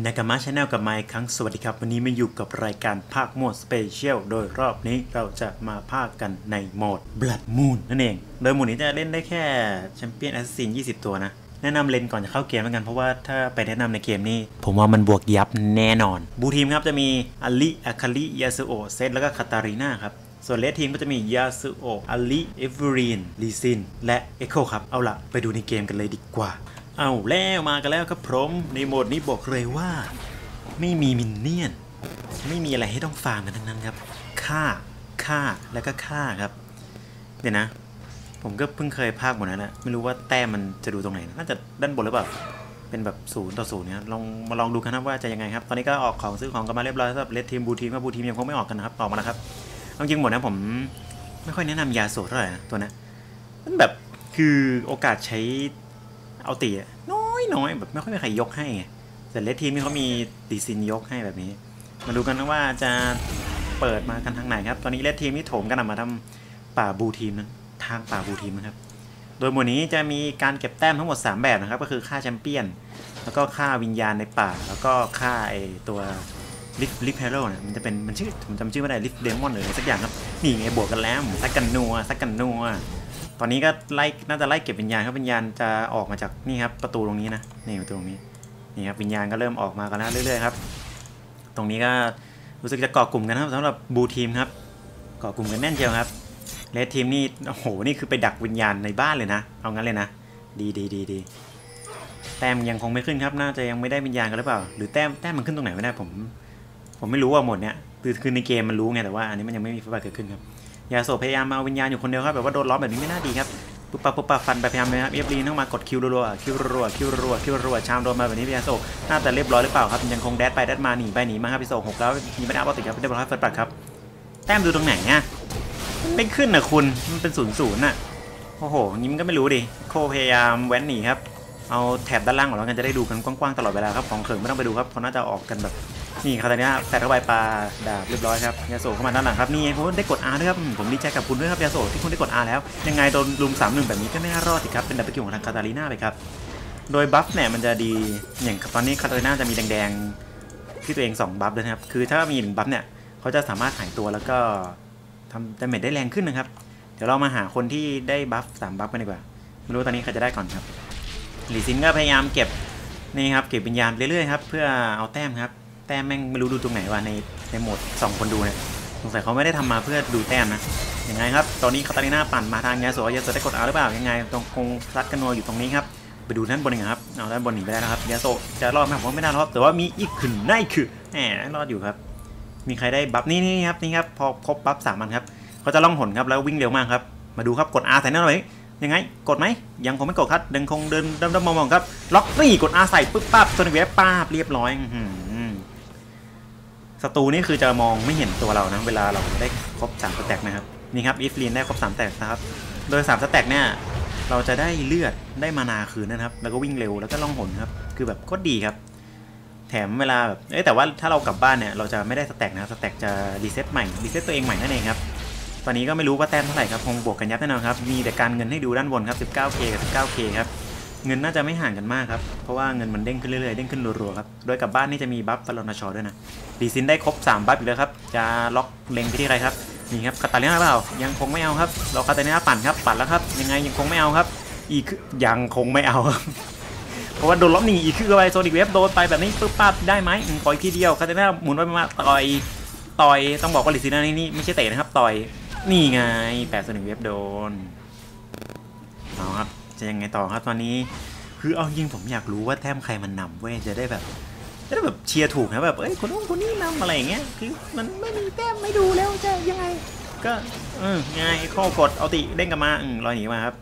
นากามะ Channel กับไมค์ครั้งสวัสดีครับ วันนี้มาอยู่กับรายการพากย์มั่ว special โดยรอบนี้เราจะมาพากย์กันในโหมด Blood Moon นั่นเอง โดยโหมดนี้จะเล่นได้แค่แชมเปี้ยน assassin 20 ตัวนะ แนะนำเลนก่อนจะเข้าเกมแล้วกันเพราะว่าถ้าไปแนะนำในเกมนี้ ผมว่ามันบวกยับแน่นอน Blue Team ครับจะมี Ahri Akali Yasuo Zed แล้วก็ Katarina ครับส่วน Red Team ก็จะมี Yasuo Ahri Evelynn Lee Sin และ Ekko ครับเอาล่ะไปดูในเกมกันเลยดีกว่า เอาแล้วมากันแล้วครับผมในโหมดนี้บอกเลยว่า ไม่มีมินเนี่ยน ไม่มีอะไรให้ต้องฟาร์มกันทั้งนั้นครับฆ่าฆ่าแล้วก็ฆ่าครับ เดี๋ยวนะ ผมก็เพิ่งเคยภาคหมดแล้วนะไม่รู้ว่าแต้มมันจะดูตรงไหนน่าจะด้านบนหรือเปล่าเป็นแบบศูนย์ต่อศูนย์เนี่ยลองมาลองดูกันนะว่าจะยังไงครับตอนนี้ก็ออกของซื้อของกันมาเรียบร้อยสำหรับเลดทีมบูทีมว่าบูทีมยังคงไม่ออกกันนะครับออกมาแล้วครับเอาจริงหมดนะผมไม่ค่อยแนะนำยาโสดเท่าไหร่นะตัวนะมันแบบคือโอกาสใช้ ulti น้อยน้อยแบบไม่ค่อยมีใครยกให้ไงแต่ Red Team นี่เขามี Lee Sin ยกให้แบบนี้ มาดูกันนะว่าจะเปิดมากันทางไหนครับ ตอนนี้ Red Team นี่โถมกันออกมาทำป่า Blue Team นั้นทางป่า Blue Team นะครับ โดยโหมดนี้จะมีการเก็บแต้มทั้งหมด 3 แบบนะครับ ก็คือฆ่าแชมเปี้ยน แล้วก็ฆ่าวิญญาณในป่า แล้วก็ฆ่าไอตัว Rift Rift Herald เนี่ยมันจะเป็นมันชื่อผมจำชื่อไม่ได้ Rift Demon หรืออะไรสักอย่างครับนี่ไงบวกกันแล้วซักกันนัวซักกันนัว อนนี้ก็ไล่น่าจะไล่เก็บวิญญาณครับวิญญาณจะออกมาจากนี่ครับประตูตรงนี้นะนี่ประตูตรงนี้นี่ครับวิญญาณก็เริ่มออกมากันแล้วเรื่อยๆครับ ตรงนี้ก็รู้สึกจะเกาะกลุ่มกันครับสำหรับบูทีมครับเกาะกลุ่มกันแน่นเจียวครับเลดทีมนี่โอ้โหนี่คือไปดักวิญญาณในบ้านเลยนะ เอางั้นเลยนะ ดีดีดีดีแต้มยังคงไม่ขึ้นครับน่าจะยังไม่ได้วิญญาณกันหรือเปล่า หรือแต้มแต้มมันขึ้นตรงไหนไม่ได้ผม ผมไม่รู้ว่าโหมดเนี้ยคือคือในเกมมันรู้ไงแต่ว่าอันนี้มันยังไม่มี feedback เกิดขึ้นครับ Yasuo พยายามมาเอาวิญญาณอยู่คนเดียวครับแบบว่าโดนล้อมแบบนี้ไม่น่าดีครับปุ๊บปั๊บปุ๊บปั๊บฟันไปพยายามนะครับ Evelynn เข้ามากด Q รัวๆ Q รัวๆ Q รัวๆ Q รัวๆ charm โดนมาแบบนี้พี่อาโซน่าจะเรียบร้อยหรือเปล่าครับยังคงแดดไปแดดมาหนีไปหนีมาครับพี่โซหกแล้วมีไม่ได้ ulti ครับเรียบร้อย First Blood ครับแต้มดูตรงไหนอะมันไม่ขึ้นนะคุณมันเป็นศูนย์ศูนย์น่ะโอ้โหงี้มันก็ไม่รู้ Ekko พยายามแว้นหนีครับเอาแถบด้านล่างของเรากันจะได้ดูกันกว้างๆตลอดเวลาครับของเขิงไม่ต้องไปดูครับเขาน่าจะออกกันแบบ นี่ครับตอนนี้แฟดเข้าไปปาดาบเรียบร้อยครับ Yasuo เข้ามาด้านหลังครับนี่ผมได้กด R ด้วยครับผมดีใจกับคุณด้วยครับ Yasuo ที่คุณได้กด R แล้ว ยังไงโดนลุมสามหนึ่งแบบนี้ก็ไม่น่ารอดสิครับเป็น Double Kill ของทาง Katarina เลยครับโดย buff เนี่ยมันจะดีอย่างตอนนี้ Katarina จะมีแดงๆที่ตัวเอง2 buff เลยครับคือถ้ามีหนึ่ง buff เนี่ยเขาจะสามารถหายตัวแล้วก็ทำ damage ได้แรงขึ้นนะครับเดี๋ยวเรามาหาคนที่ได้ buff สาม buff กันดีกว่าไม่รู้ตอนนี้ใครจะได้ก่อนครับหลีซินก็พยายามเก็บนี่ครับเก็บวิญญาณเรื่อยๆครับเพื่อเอาแต้มครับ ต้มแม่งไม่รู้ดูตรงไหนวะในในโหมด2คนดูเนี่ยสงสัยเขาไม่ได้ทำมาเพื่อดูแต้มนะยังไงครับ ตอนนี้คาตาลิน่าปั่นมาทางยาโสยาโสได้กดอาหรือเปล่ายังไงตรงคงรัดกันนัวอยู่ตรงนี้ครับไปดูด้านบนกันครับเอาด้านบนหนีไปได้แล้วครับยาโสจะรอดไหมผมไม่น่ารอดแต่ว่ามีอีกขึ้นได้คือแหมรอดอยู่ครับ มีใครได้บัฟนี่นี่ครับนี่ครับพอครบบัฟสามอันครับเขาจะล่องหนครับแล้ววิ่งเร็วมากครับมาดูครับกด R ใส่หน้าหน่อยยังไง กดไหมยังคงไม่กดครับยังคงเดินดำๆมองๆครับล็อกนี่กด R ใส่ปึ๊บปั๊บตัวนี้เว็บป้าบเรียบร้อยอื ศัตรูนี่คือจะมองไม่เห็นตัวเรานะ เวลาเราได้ครบ3สแต็กนะครับ นี่ครับอีฟลีนได้ครบ3แต็กนะครับ โดย3สแต็กเนี่ยเราจะได้เลือดได้มานาคืนนะครับ แล้วก็วิ่งเร็วแล้วก็ล่องหนครับ คือแบบโคตรดีครับ แถมเวลาแบบ เอ้แต่ว่าถ้าเรากลับบ้านเนี่ยเราจะไม่ได้สแต็กนะครับสแต็กจะreset ใหม่ reset ตัวเองใหม่นั่นเองครับ ตอนนี้ก็ไม่รู้ว่าแต้มเท่าไหร่ครับคงบวกกันยับแน่นอนครับ มีแต่การเงินให้ดูด้านบนครับ 19k กับ 19k ครับ เงินน่าจะไม่ห่างกันมากครับ เพราะว่าเงินมันเด้งขึ้นเรื่อยๆ เด้งขึ้นรัวๆครับ โดยกลับบ้านนี่จะมี buff Baron Nashor ด้วยนะ Lee Sin ได้ครบ 3 buff อีกแล้วครับ จะล็อกเล็งไปที่ใครครับ นี่ครับ Katarina เปล่า ยังคงไม่เอาครับ เรา Katarina ปั่นครับ ปั่นแล้วครับ ยังไงยังคงไม่เอาครับ อีกยังคงไม่เอาเพราะว่าโดนล็อกหนีอีกคือไป Sonic Wave โดนไปแบบนี้ปึ๊บปั๊บได้ไหมอืมปล่อยทีเดียว Katarina หมุนไปมาต่อยต่อยต้องบอกว่า Lee Sin นานี่นี่ไม่ใช่เตะนะครับต่อยนี่ไงแปด Sonic Wave โดนเอาครับ จะยังไงต่อครับตอนนี้ คือเอาจริงผมอยากรู้ว่าแต้มใครมันนำเว้ยจะได้แบบจะได้แบบเชียร์ถูกนะแบบเอ้ยคนนู้นคนนี้นำอะไรอย่างเงี้ยคือมันไม่มีแต้มไม่ดูแล้วจะยังไง ก็เออไงข้อกด ulti เด้งกลับมาอืมลอยหนีมาครับ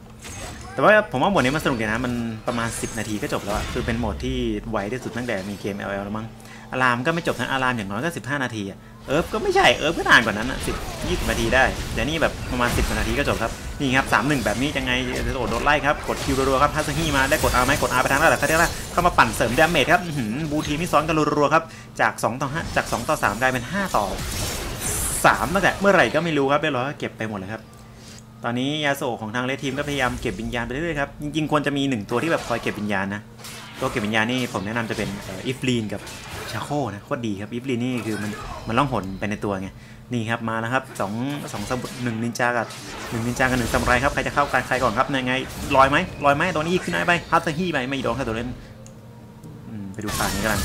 แต่ว่าผมว่าโหมดนี้มันสนุกดีนะ มันประมาณ 10 นาทีก็จบแล้วคือเป็นโหมดที่ไวที่สุดตั้งแต่มีเกม LoL แล้วมั้ง ARAM ก็ไม่จบทั้ง ARAM อย่างน้อยก็ 15 นาที URF ก็ไม่ใช่ URF ก็นานกว่านั้นอะ10 20นาทีได้แต่นี่แบบประมาณ 10 นาทีก็จบครับ นี่ครับ3 1แบบนี้ยังไงโดดโดนไล่ครับ กด Q รัวๆครับฮัสฮีมาได้กดอาไหมกดอาไปทางนั้นแหละเขาเรียกว่าเข้ามาปั่นเสริม damage ครับ Blue Team มีซ้อนกันรัวๆครับ จาก2ต่อ5จาก 2 ต่อ 3 กลายเป็น 5 ต่อ3ตั้งแต่เมื่อไหร่ก็ไม่รู้ครับเรียบร้อยเก็บไปหมดเลยครับตอนนี้ Yasuo ของทาง Red Team ก็พยายามเก็บวิญญาณไปเรื่อยๆครับจริงๆควรจะมีหนึ่งตัวที่แบบคอยเก็บวิญญาณนะตัวเก็บวิญญาณนี่ผมแนะนำจะเป็นอิฟลีนกับชาโคนะโคตรดีครับอิฟลีนนี่คือมันมันล่องหนไปในตัวไง นี่ครับมาแล้วครับสองสองสมุดหนึ่งนินจากับหนึ่งนินจากับหนึ่งซามูไรครับใครจะเข้ากันใครก่อนครับยังไงลอยไหมลอยไหมตัวนี้ขึ้นได้ไปฮัตเตอร์ฮีไปไม่โดนครับตัวเล่นไปดูป่านนี้กัน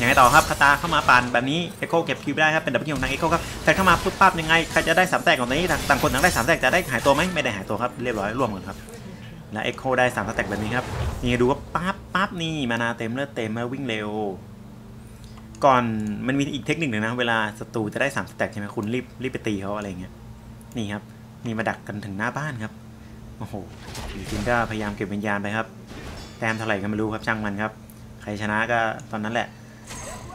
ยังไงต่อครับคาตาเข้ามาปานแบบนี้เอ็โคเก็บคิวได้ครับเป็นดับเบิลคิวของทางเอ็โคครับแฟนเข้ามาปุ๊บปั๊บยังไงใครจะได้สามแตกของตัวนี้ต่างคนต่างได้สามแตกจะได้หายตัวไหมไม่ได้หายตัวครับเรียบร้อยร่วมกันครับและ Ekko ได้3 stack แบบนี้ครับนี่ดูว่าปั๊บปั๊บนี่ mana เต็มเลือดเต็มแล้ววิ่งเร็ว ก่อนมันมีอีกเทคนิคหนึ่งนะ เวลาศัตรูจะได้3 stack ใช่ไหมคุณรีบรีบไปตีเขาอะไรเงี้ยนี่ครับนี่มาดักกันถึงหน้าบ้านครับโอ้โหจริงก็พยายามเก็บวิญญาณไปครับ แต้มเท่าไหร่ก็ไม่รู้ครับช่างมันครับ ใครชนะก็ตอนนั้นแหละ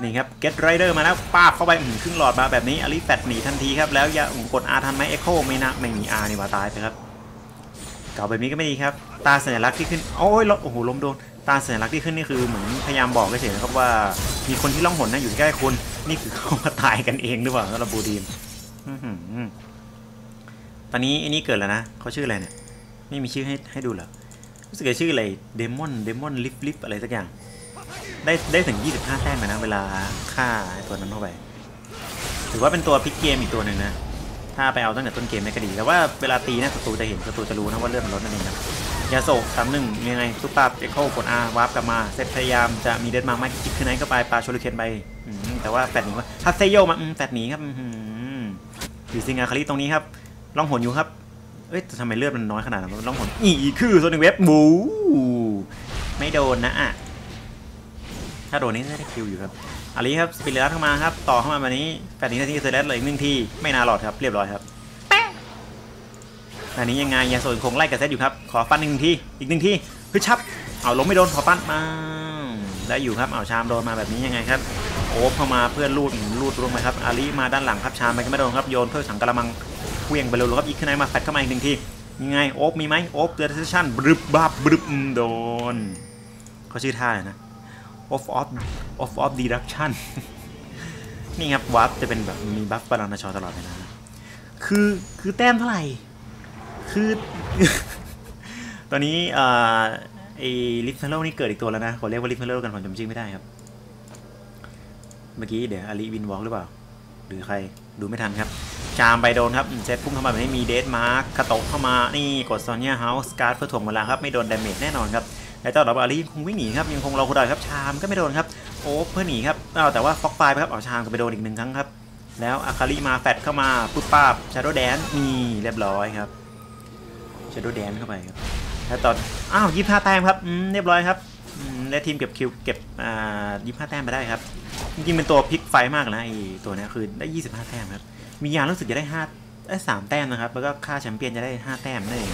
นี่ครับเก็ตไรเดอร์มาแล้วป้าเข้าไปครึ่งหลอดมาแบบนี้ Ahri flash หนีทันทีครับแล้วอย่ากดอาทันไหมเอ็กโคไม่นะไม่มีอานี่ว่าตายไปครับเก่าแบบนี้ก็ไม่ดีครับ ตาสัญลักษณ์ที่ขึ้นโอ้ยโอ้โหล้มโดน ตาสัญลักษณ์ที่ขึ้นนี่คือเหมือนพยายามบอกเฉยๆนะครับว่า มีคนที่ล่องหนนะอยู่ใกล้คุณนี่คือเขามาตายกันเองหรือเปล่าสำหรับบูดีมตอนนี้ไอ้นี่เกิดแล้วนะเขาชื่ออะไรเนี่ย ไม่มีชื่อให้ให้ดูเหรอรู้สึกจะชื่ออะไรเดมอนเดมอนลิฟลิฟอะไรสักอย่าง ได้ได้ถึง 25 แต้มนะ เวลาฆ่าตัวนั้นเข้าไป ถือว่าเป็นตัวพิกเกมอีกตัวหนึ่งนะ ถ้าไปเอาตั้งแต่ต้นเกมไม่ก็ดีแต่ว่าเวลาตีนะศัตรูจะเห็นศัตรูจะรู้นะว่าเลือดมันลดนั่นเองครับ ยาโศกสามหนึ่งยังไงซุปปอร์เอ็กโคกดอาวาร์ปกลับมาเซตพยายามจะมีเดนมาร์กไหมคิดขึ้นไหนก็ไปปลาโชลูเคนไปแต่ว่าแฟดหนีว่าทัตเซโยมาแฟดหนีครับดีซิงอาคาริตรงนี้ครับล่องหนอยู่ครับเอ้ยทำไมเลือดมันน้อยขนาดนั้นล่องหนอีคือโซนิเว็บบูไม่โดนนะอะถ้าโดนนี่ได้คิวอยู่ครับอาลีครับสปิริลัสเข้ามาครับต่อเข้ามาแบบนี้แฟดนี้นาทีเซเลสเลยหนึ่งทีไม่นานหลอดครับเรียบร้อยครับ อันนี้ยังไงยาโซนคงไล่กับเซตอยู่ครับ ขอฟันหนึ่งที อีกหนึ่งทีคือชับ เอาล้มไม่โดนขอปั้นมาได้อยู่ครับ เอาชามโดนมาแบบนี้ยังไงครับ โอ๊บเข้ามาเพื่อนลูดลูดลงไปครับอาลีมาด้านหลังครับชามไปก็ไม่โดนครับ โยนเพื่อถังกระมังเวียงไปเร็วครับ อีกขึ้นไหนมาแฟดเข้ามาอีกหนึ่งที ยังไง โอ๊บมีไหมโอ๊บเดอร์เซชั่นบรึบบับบรึบโดนเขาชื่อท่าเลยนะ off off off off deduction นี่ครับวับจะเป็นแบบมีบัฟบาลานชอตลอดเวลาคือคือแต้มเท่าไหร่ คือ ตอนนี้อ่าไอ้ลิฟเฟลโลนี่เกิดอีกตัวแล้วนะ ขอเรียกว่าลิฟเฟลโลกันผมจำชื่อไม่ได้ครับ เมื่อกี้เดี๋ยวอาลีวินวอล์กหรือเปล่า หรือใครดูไม่ทันครับ จามไปโดนครับเซตพุ่งเข้ามาแบบนี้มีเดสมาร์คคาโตะเข้ามา นี่กดซอนเนียเฮาส์การ์ดเพื่อถ่วงเวลาครับ ไม่โดนดาเมจแน่นอนครับแต่ต่อรับอาลียังคงวิ่งหนีครับ ยังคงรอคุณดอยครับ ชามก็ไม่โดนครับ โอ้เพื่อหนีครับเอาแต่ว่าฟ็อกไฟไปครับ เอาชามก็ไปโดนอีกหนึ่งครั้งครับ แล้วอาคาริมาแฟดเข้ามาปุ๊บป้าบชาโดแดนมีเรียบร้อยครับ ชาโดแดนเข้าไปครับแล้วตอนอ้าวยี่ห้าแต้มครับเรียบร้อยครับและทีมเก็บคิวเก็บอ่ายี่ห้าแต้มไปได้ครับจริงๆเป็นตัวพลิกไฟมากนะไอตัวนี้คือได้ยี่สิบห้าแต้มครับมียานรู้สึกจะได้ห้าได้สามแต้มนะครับ แล้วก็ค่าแชมเปี้ยนจะได้ห้าแต้มนั่นเอง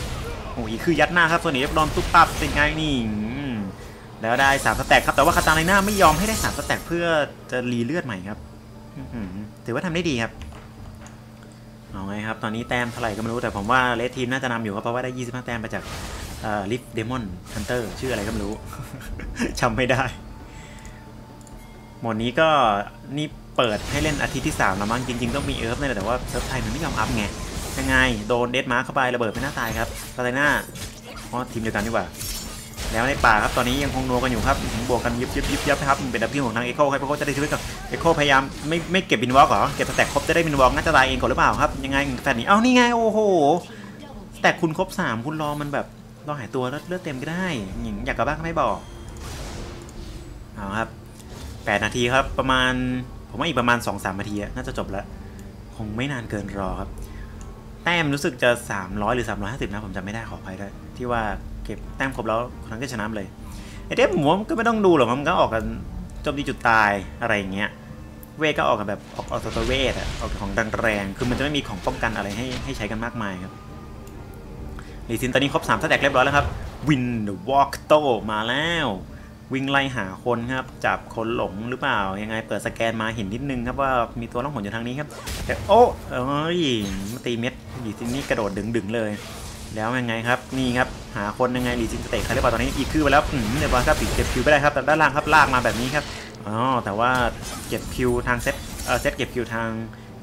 โอ้ยคือยัดหน้าครับส่วนนี้โดนตุ๊บปั๊บเป็นไงนี่แล้วได้สามสแต็กครับแต่ว่าคาตาไนน่าไม่ยอมให้ได้สามสแต็กเพื่อจะรีเลือดใหม่ครับถือว่าทำได้ดีครับ เอาไงครับ ตอนนี้แต้มเท่าไหร่ก็ไม่รู้ แต่ผมว่าเลสทีมน่าจะนำอยู่ครับ เพราะว่าได้ 25 แต้มไปจากลิฟเดมอนฮันเตอร์ชื่ออะไรก็ไม่รู้ จำไม่ได้ หมดนี้ก็นี่เปิดให้เล่นอาทิตย์ที่3แล้วมั้งจริง ๆ ต้องมีเอิร์ฟนี่แหละแต่ว่าเซิร์ฟไทยมันไม่ยอมอัพไง ยังไง โดนเดดมาร์เข้าไประเบิดไม่น่าตายครับตาไนน่าอ๋อทีมเดียวกันดีกว่า แล้วในป่าครับตอนนี้ยังคงนัวกันอยู่ครับบวกกันยิบยิบยิบยับครับเป็นดับเบิลของทางเอ็กโคครับเพราะเขาจะได้ชีวิตกับ เอกโคพยายามไม่ไม่เก็บบินวอล์กหรอ เก็บสแต็กครบจะได้บินวอล์กน่าจะตายเองก่อนหรือเปล่าครับ ยังไงแฟนนี้เอ้านี่ไงโอ้โห แต่คุณครบ 3 คุณรอมันแบบรอหายตัวแล้วเลือดเต็มก็ได้อย่างอยากกลับบ้านก็ไม่บอกเอาครับ 8 นาทีครับประมาณผมว่าอีกประมาณ 2-3 นาทีน่าจะจบแล้ว คงไม่นานเกินรอครับ แต้มรู้สึกจะ 300 หรือ 350 นะผมจำไม่ได้ขออภัยด้วย ที่ว่าเก็บแต้มครบแล้วคนนั้นก็ชนะเลยไอเดฟผมวก็ไม่ต้องดูหรอกมันก็ออกกันจมดีจุดตายอะไรอย่างเงี้ย เวก็ออกกันแบบออกออโตเวทอะออกของดังแรงคือมันจะไม่มีของป้องกันอะไรให้ให้ใช้กันมากมายครับลีซินตอนนี้ครบ3สแต็กเรียบร้อยแล้วครับวินเดอะวอล์กโตมาแล้ว วิ่งไล่หาคนครับ จับคนหลงหรือเปล่า ยังไงเปิดสแกนมาเห็นนิดนึงครับว่ามีตัวล่องหนอยู่ทางนี้ครับ แต่โอ้เอ้ยมาตีเม็ดอยู่ที่นี่กระโดดดึงๆเลย แล้วยังไงครับ นี่ครับ หาคนยังไงลีซินสเตทใครได้ป่าตอนนี้อีกคือไปแล้วเดี๋ยวครับติดเก็บคิวไปได้ครับแต่ด้านล่างครับลากมาแบบนี้ครับ อ๋อแต่ว่าเก็บคิวทางเซตเออเซตเก็บคิวทาง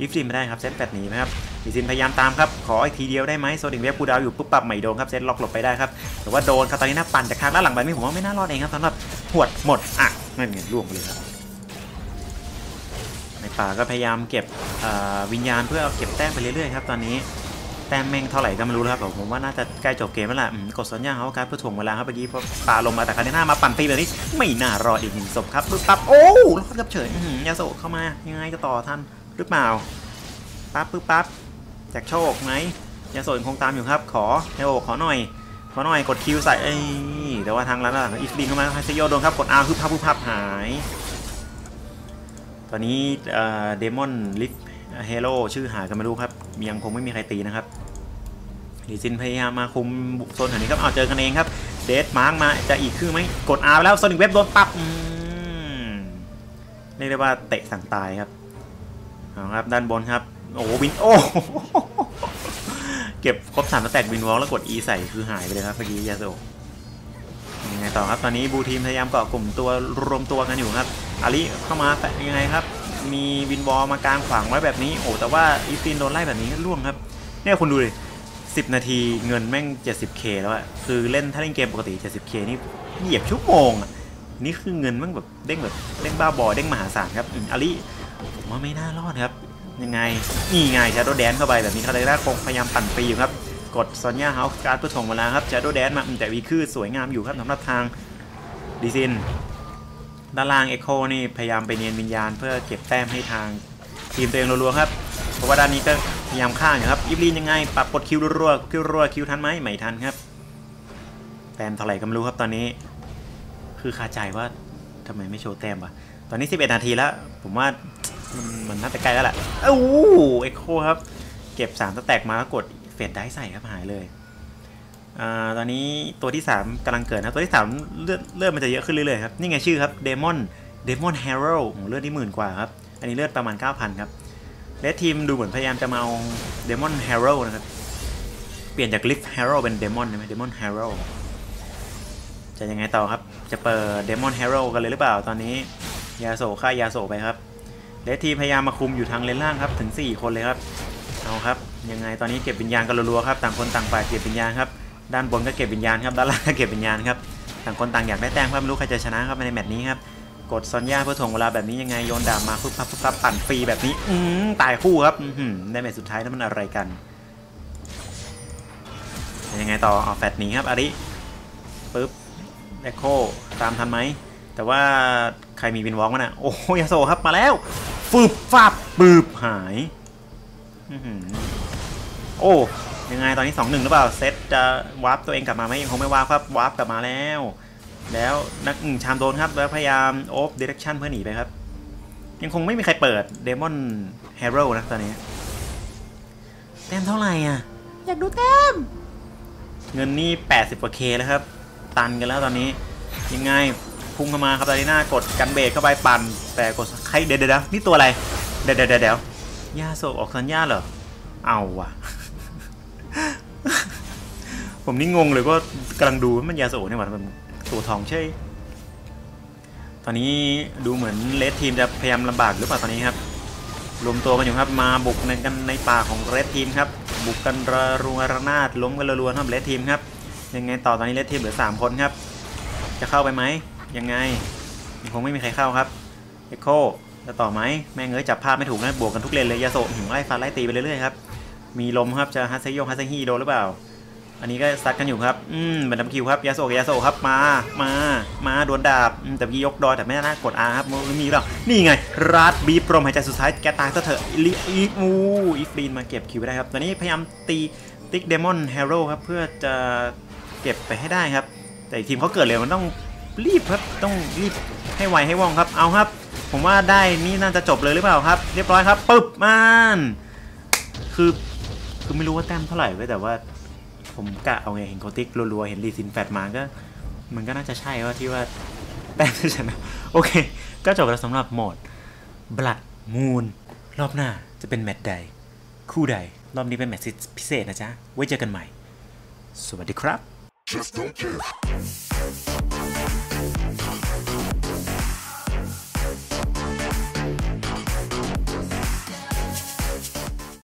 ยิฟซินไม่ได้ครับเซตแปดหนีนะครับลีซินพยายามตามครับขออีกทีเดียวได้ไหมโซดิงเวฟกูดาวอยู่ปุ๊บปับใหม่โดนครับเซตล็อกหลบไปได้ครับแต่ว่าโดนคาตาลิน่าปั่นจากทางด้านหลังแบบนี้ผมว่าไม่น่ารอดเองครับสำหรับหวดหมดอะนั่นไงล่วงไปเลยครับในป่าก็พยายามเก็บวิญญาณเพื่อเก็บแต้มไปเรื่อยๆครับตอนนี้ แต้มแม่งเท่าไหร่ก็ไม่รู้ครับผมว่าน่าจะใกล้จบเกมแล้วล่ะกดสัญญาเขาการเพื่อถ่วงเวลาครับเมื่อกี้พอปาลงมาแต่คาเนน่ามาปั่นฟรีแบบนี้ ไม่น่ารออีกหนึ่งศพครับปึ๊บปั๊บโอ้รอดกับเฉยยาโซเข้ามายังไงจะต่อทันหรือเปล่าปั๊บปึ๊บปั๊บแจกโชคไหมยาโซยังคงตามอยู่ครับ ขอเฮโอขอหน่อยขอหน่อยกดคิวใส่เอ้ยแต่ว่าทางร้านหลังอีฟลินเข้ามาไฮเซโยโดนครับกดอาร์พึบพับพึบพับหาย ตอนนี้เดมอนลิฟ เฮโร่ชื่อหากันไม่รู้ครับ ยังคงไม่มีใครตีนะครับลีซินพยายามมาคุมโซนแถวนี้ครับเอาเจอกันเองครับ เดดมาร์กมาจะอีกคือไหมกดอาร์แล้วโซนิกเว็บโดนปับเรียกได้ว่าเตะสั่งตายครับเอาครับด้านบนครับ โอ้วินโอ้เก็บครบสามสแต็กวินวอลแล้วกด E ใส่คือหายไปเลยครับเมื่อกี้ยาโซยังไงต่อครับตอนนี้บูทีมพยายามเกาะกลุ่มตัวรวมตัวกันอยู่ครับอาลิเข้ามาแต่ยังไงครับ มีวินวอลมากลางขวางไว้แบบนี้โอ้แต่ว่าอีฟินโดนไล่แบบนี้ก็ล่วงครับ เนี่ยคุณดูเลย10นาทีเงินแม่ง 70k แล้วอะคือเล่นถ้าเล่นเกมปกติ 70k นี่เหยียบชั่วโมงอะนี่คือเงินแม่งแบบเด้งแบบเด้งบ้าบอเด้งมหาศาลครับอาลิผมว่าไม่น่ารอดครับ ยังไง นี่ไงชาโดแดนเข้าไปแบบนี้คาเดร่าคงพยายามปั่นปีอยู่ครับ กดซอนย่าเฮาส์การ์ดเพื่อถ่วงเวลาครับชาโดแดนมาแต่วีคือสวยงามอยู่ครับสำหรับทางดีซิน ด้านล่างเอ็กโคนี่พยายามไปเนียนวิญญาณเพื่อเก็บแต้มให้ทางทีมตัวเองรัวๆครับเพราะว่าด้านนี้ก็พยายามฆ่าอยู่ครับยิบลีนยังไงปรับกดคิวรัวๆคิวรัวคิวทันไหมไม่ทันครับแต้มเท่าไหร่ก็ไม่รู้ครับตอนนี้ คือคาใจว่าทำไมไม่โชว์แต้มวะตอนนี้ 11 นาทีแล้ว ผมว่ามันน่าจะใกล้แล้วแหละโอ้เอ็กโคครับ เก็บ3สแต็กมาแล้วกดเฟดได้ใส่ครับหายเลย ตอนนี้ตัวที่ 3กำลังเกิดนะตัวที่ 3 เลือดเลือดมันจะเยอะขึ้นเรื่อยๆครับ นี่ไงชื่อครับ Demon Demon Herald เลือดที่หมื่นกว่าครับ อันนี้เลือดประมาณ 9,000 ครับ red team ดูเหมือนพยายามจะมาเอา Demon Herald นะครับ เปลี่ยนจาก Rift Herald เป็น Demon ใช่ไหม Demon Herald จะยังไงต่อครับ จะเปิด Demon Herald กันเลยหรือเปล่าตอนนี้ยาโซฆ่ายาโซไปครับ red team พยายามมาคุมอยู่ทางเลนล่างครับถึง 4 คนเลยครับเอาครับยังไงตอนนี้เก็บวิญญาณกันรัวๆครับต่างคนต่างฝ่ายเก็บวิญญาณครับ ด้านบนก็เก็บวิญญาณครับด้านล่างก็เก็บวิญญาณครับต่างคนต่างอยากได้แต้มครับไม่รู้ใครจะชนะครับในแมตช์นี้ครับกด Zhonya เพื่อถ่วงเวลาแบบนี้ยังไงโยนดาบมาปุ๊บปั๊บปุ๊บปั๊บปั่นฟรีแบบนี้อืมตายคู่ครับอืมได้แมตช์สุดท้ายนั้นมันอะไรกันยังไงต่อเอาแฟตหนีครับอาริปุ๊บเอ็กโคตามทันไหมแต่ว่าใครมี Wind Wall มั้งน่ะโอ้ยาโซครับมาแล้วฟืบฟับปืบหายโอ้ ยังไงตอนนี้สองหนึ่งหรือเปล่า เซตจะวาร์ปตัวเองกลับมาไหมยังคงไม่วาร์ปครับวาร์ปกลับมาแล้ว แล้วนักชามโดนครับ แล้วพยายามโอฟเดเรคชั่นเพื่อหนีไปครับ ยังคงไม่มีใครเปิดเดมอนเฮโร่นะตอนนี้แต้มเท่าไหร่อะ อยากดูแต้ม เงินนี่ 80กว่าเคแล้วครับ ตันกันแล้วตอนนี้ ยังไงพุ่งเข้ามาครับตาลีน่ากดกันเบรกเข้าไปปั่น แต่กดใครเดี๋ยวเดี๋ยวนี่ตัวอะไร เดี๋ยวเดี๋ยวเดี๋ยวยาโซออกสัญญาเหรอ เอาว่ะ ผมนี่งงเลยก็กำลังดูมันยาโซเนี่ยมันตัวทองใช่ ตอนนี้ดูเหมือนเลดทีมจะพยายามลำบากหรือเปล่าตอนนี้ครับ รวมตัวกันอยู่ครับมาบุกในกันในป่าของเลดทีมครับบุกกันระรุงระนาดล้มกันรัวครับเลดทีมครับ ยังไงต่อตอนนี้เลดทีมเหลือ 3 คนครับ จะเข้าไปไหมยังไงคงไม่มีใครเข้าครับเอโคจะต่อไหมแม่งเอ้ยจับภาพไม่ถูกนะบวกกันทุกเลนเลยยาโซหิงไล่ฟันไล่ตีไปเรื่อยๆครับมีลมครับจะฮัตเซโยฮัตเซฮีโดหรือเปล่า อันนี้ก็ซัดกันอยู่ครับ อืมเป็นดับคิวครับ ยาโซกยาโซครับ มา มา มาดวลดาบ แต่พี่ยกดอยแต่ไม่น่ากดอาครับไม่มีหรอก นี่ไง รัดบีปรมหายใจสุดท้ายแกตายซะเถอะอีอีมูอีฟลีนมาเก็บคิวได้ครับ ตอนนี้พยายามตีติ๊กเดมอนเฮโร่ครับ เพื่อจะเก็บไปให้ได้ครับ แต่ทีมเขาเกิดเร็วมันต้องรีบครับ ต้องรีบให้ไวให้ว่องครับ เอาครับ ผมว่าได้นี่น่าจะจบเลยหรือเปล่าครับ เรียบร้อยครับปึ๊บมัน คือ คือไม่รู้ว่าแต้มเท่าไหร่ไว้แต่ว่า ผมกะเอาไงเห็นโคติกรัวๆ เห็นรีซินแฟดมาก็ มันก็น่าจะใช่ว่าที่ว่าแต้มชนะ โอเค ก็จบแล้วสำหรับโหมดบลัดมูนรอบหน้าจะเป็นแมตช์ใด คู่ใด รอบนี้เป็นแมตช์พิเศษนะจ๊ะ ไว้เจอกันใหม่ สวัสดีครับ